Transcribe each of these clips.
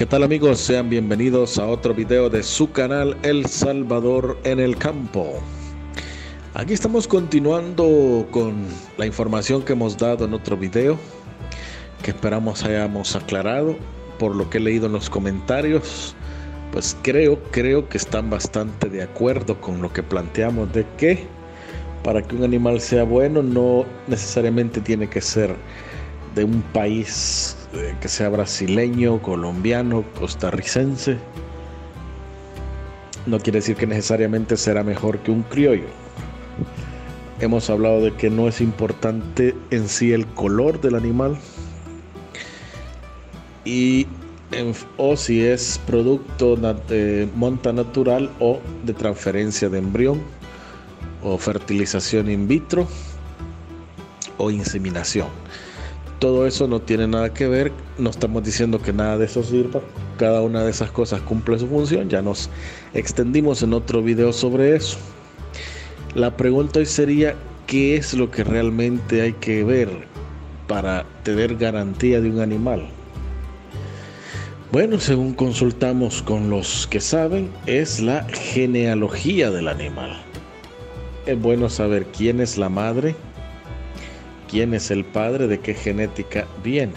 ¿Qué tal amigos? Sean bienvenidos a otro video de su canal El Salvador en el Campo. Aquí estamos continuando con la información que hemos dado en otro video, que esperamos hayamos aclarado por lo que he leído en los comentarios. Pues creo, creo que están bastante de acuerdo con lo que planteamos de que para que un animal sea bueno no necesariamente tiene que ser de un país eh, que sea brasileño, colombiano, costarricense. No quiere decir que necesariamente será mejor que un criollo. Hemos hablado de que no es importante en sí el color del animal y o si es producto de monta natural o de transferencia de embrión o fertilización in vitro o inseminación. Todo eso no tiene nada que ver, no estamos diciendo que nada de eso sirva, cada una de esas cosas cumple su función, ya nos extendimos en otro video sobre eso. La pregunta hoy sería, ¿qué es lo que realmente hay que ver para tener garantía de un animal? Bueno, según consultamos con los que saben, es la genealogía del animal. Es bueno saber quién es la madre, quién es el padre, de qué genética viene.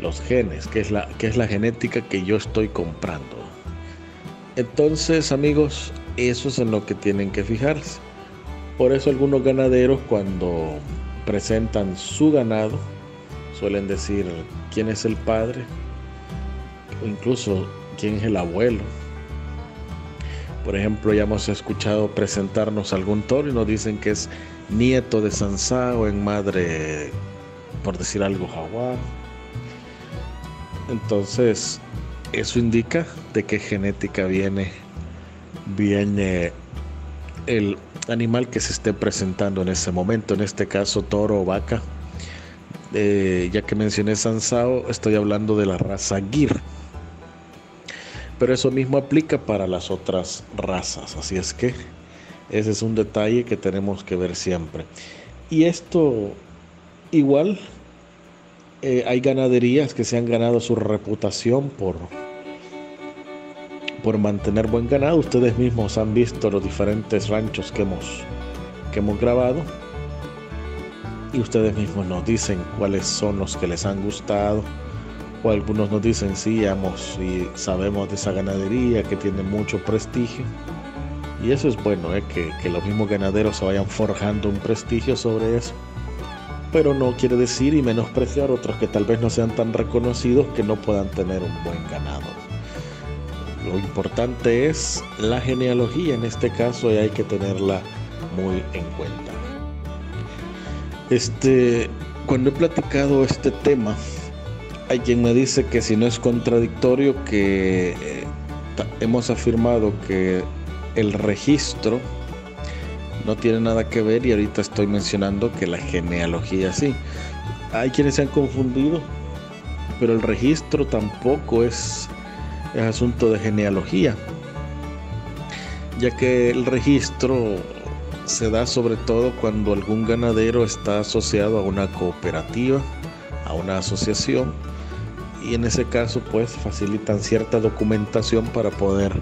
Los genes, que es la, es la genética que yo estoy comprando. Entonces, amigos, eso es en lo que tienen que fijarse. Por eso algunos ganaderos cuando presentan su ganado suelen decir quién es el padre o incluso quién es el abuelo. Por ejemplo, ya hemos escuchado presentarnos algún toro y nos dicen que es nieto de Sansao en madre, por decir algo, jaguar. Entonces, eso indica de qué genética viene, viene el animal que se esté presentando en ese momento, en este caso toro o vaca. Eh, ya que mencioné Sansao, estoy hablando de la raza Gir. Pero eso mismo aplica para las otras razas, así es que ese es un detalle que tenemos que ver siempre. Y esto igual eh, hay ganaderías que se han ganado su reputación por, por mantener buen ganado. Ustedes mismos han visto los diferentes ranchos que hemos, que hemos grabado. Y ustedes mismos nos dicen cuáles son los que les han gustado. O algunos nos dicen, sí, hemos, y sabemos de esa ganadería que tiene mucho prestigio. Y eso es bueno, ¿eh? que, que los mismos ganaderos se vayan forjando un prestigio sobre eso. Pero no quiere decir y menospreciar otros que tal vez no sean tan reconocidos que no puedan tener un buen ganado. Lo importante es la genealogía en este caso y hay que tenerla muy en cuenta. Este, cuando he platicado este tema, hay quien me dice que si no es contradictorio que eh, hemos afirmado que el registro no tiene nada que ver y ahorita estoy mencionando que la genealogía sí. Hay quienes se han confundido, pero el registro tampoco es, es asunto de genealogía, ya que el registro se da sobre todo cuando algún ganadero está asociado a una cooperativa, a una asociación, y en ese caso pues facilitan cierta documentación para poder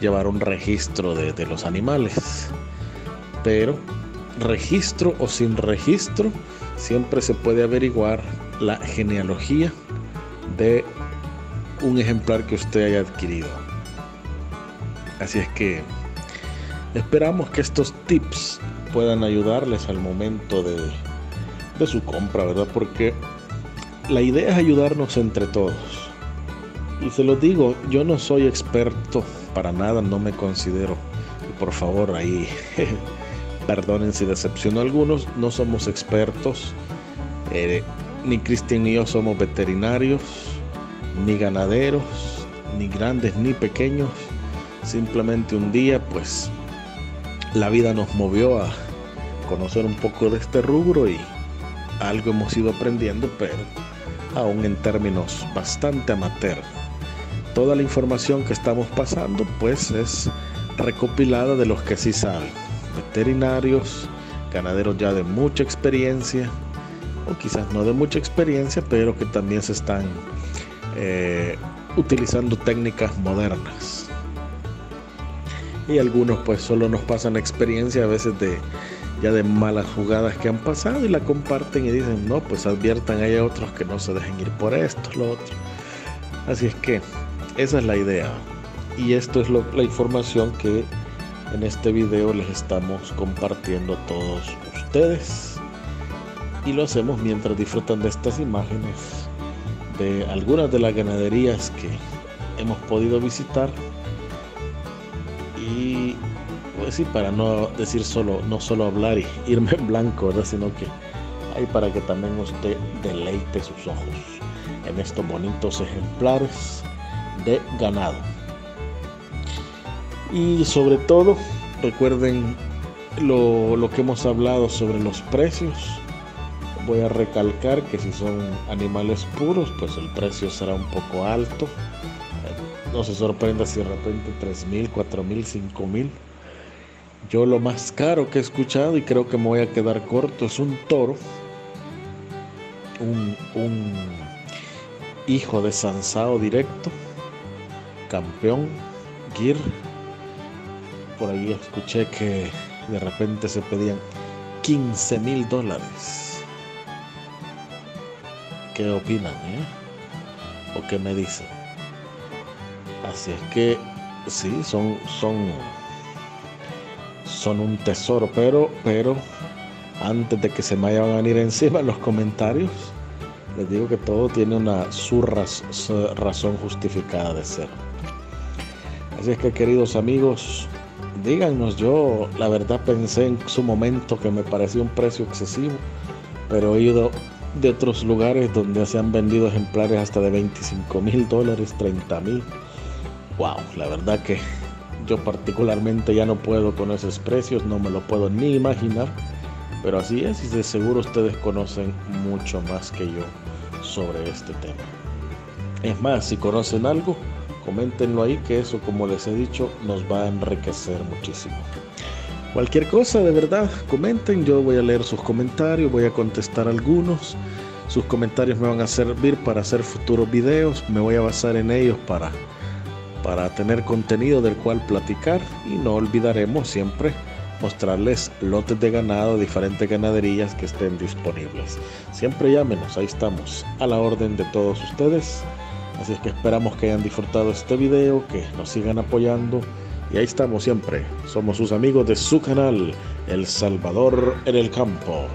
llevar un registro de, los animales. Pero registro o sin registro, siempre se puede averiguar la genealogía de un ejemplar que usted haya adquirido. Así es que esperamos que estos tips puedan ayudarles al momento de, de su compra, ¿verdad? Porque la idea es ayudarnos entre todos. Y se lo digo, yo no soy experto para nada, no me considero. Y por favor, ahí perdonen si decepciono a algunos, no somos expertos. Eh, ni Cristian ni yo somos veterinarios, ni ganaderos, ni grandes ni pequeños. Simplemente un día, pues, la vida nos movió a conocer un poco de este rubro y algo hemos ido aprendiendo, pero aún en términos bastante amateur. Toda la información que estamos pasando pues es recopilada de los que sí saben, veterinarios, ganaderos ya de mucha experiencia, o quizás no de mucha experiencia, pero que también se están eh, utilizando técnicas modernas. Y algunos pues solo nos pasan experiencia a veces de ya de malas jugadas que han pasado y la comparten y dicen, no, pues adviertan hay otros que no se dejen ir por esto, lo otro. Así es que esa es la idea. Y esto es la información que en este video les estamos compartiendo a todos ustedes. Y lo hacemos mientras disfrutan de estas imágenes de algunas de las ganaderías que hemos podido visitar. Y para no decir solo, no solo hablar y irme en blanco, sino que hay para que también usted deleite sus ojos en estos bonitos ejemplares de ganado. Y sobre todo, recuerden lo, lo que hemos hablado sobre los precios. Voy a recalcar que si son animales puros, pues el precio será un poco alto. No se sorprenda si de repente 3 mil, 4 mil, 5 mil. Yo lo más caro que he escuchado y creo que me voy a quedar corto es un toro. Un, un hijo de Sansao directo, campeón, Gir. Por ahí escuché que de repente se pedían 15 mil dólares. ¿Qué opinan? Eh? ¿O qué me dicen? Así es que sí, son, son, son un tesoro, pero, pero antes de que se me vayan a venir encima en los comentarios, les digo que todo tiene una su razón justificada de ser. Así es que queridos amigos, díganos, yo la verdad pensé en su momento que me parecía un precio excesivo, pero he ido de otros lugares donde se han vendido ejemplares hasta de 25 mil dólares, 30 mil. Wow, la verdad que yo particularmente ya no puedo con esos precios, no me lo puedo ni imaginar. Pero así es y de seguro ustedes conocen mucho más que yo sobre este tema. Es más, si conocen algo, coméntenlo ahí que eso, como les he dicho, nos va a enriquecer muchísimo. Cualquier cosa, de verdad, comenten, yo voy a leer sus comentarios, voy a contestar algunos. Sus comentarios me van a servir para hacer futuros videos, me voy a basar en ellos para, para tener contenido del cual platicar y no olvidaremos siempre mostrarles lotes de ganado, diferentes ganaderías que estén disponibles. Siempre llámenos, ahí estamos, a la orden de todos ustedes. Así es que esperamos que hayan disfrutado este video, que nos sigan apoyando. Y ahí estamos siempre. Somos sus amigos de su canal, El Salvador en el Campo.